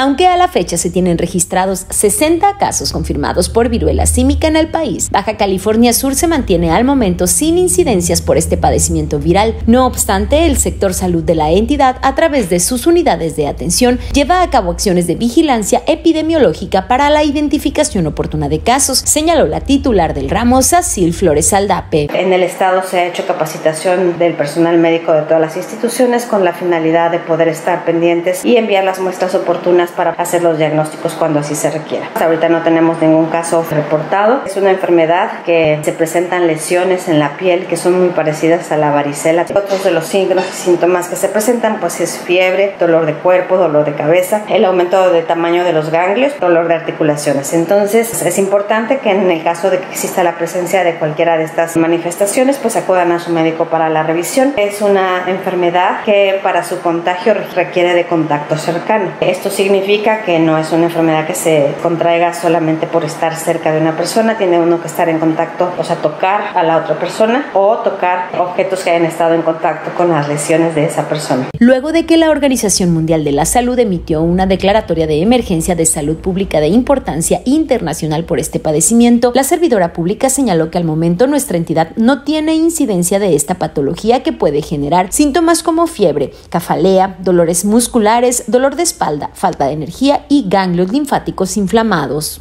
Aunque a la fecha se tienen registrados 60 casos confirmados por viruela símica en el país, Baja California Sur se mantiene al momento sin incidencias por este padecimiento viral. No obstante, el sector salud de la entidad, a través de sus unidades de atención, lleva a cabo acciones de vigilancia epidemiológica para la identificación oportuna de casos, señaló la titular del ramo, Sacil Flores Aldape. En el estado se ha hecho capacitación del personal médico de todas las instituciones con la finalidad de poder estar pendientes y enviar las muestras oportunas para hacer los diagnósticos cuando así se requiera. Hasta ahorita no tenemos ningún caso reportado. Es una enfermedad que se presentan lesiones en la piel que son muy parecidas a la varicela. Otros de los signos y síntomas que se presentan pues es fiebre, dolor de cuerpo, dolor de cabeza, el aumento de tamaño de los ganglios, dolor de articulaciones. Entonces es importante que en el caso de que exista la presencia de cualquiera de estas manifestaciones pues acudan a su médico para la revisión. Es una enfermedad que para su contagio requiere de contacto cercano. Esto significa que no es una enfermedad que se contraiga solamente por estar cerca de una persona, tiene uno que estar en contacto, o sea, tocar a la otra persona o tocar objetos que hayan estado en contacto con las lesiones de esa persona. Luego de que la Organización Mundial de la Salud emitió una declaratoria de emergencia de salud pública de importancia internacional por este padecimiento, la servidora pública señaló que al momento nuestra entidad no tiene incidencia de esta patología que puede generar síntomas como fiebre, cafalea, dolores musculares, dolor de espalda, de energía y ganglios linfáticos inflamados.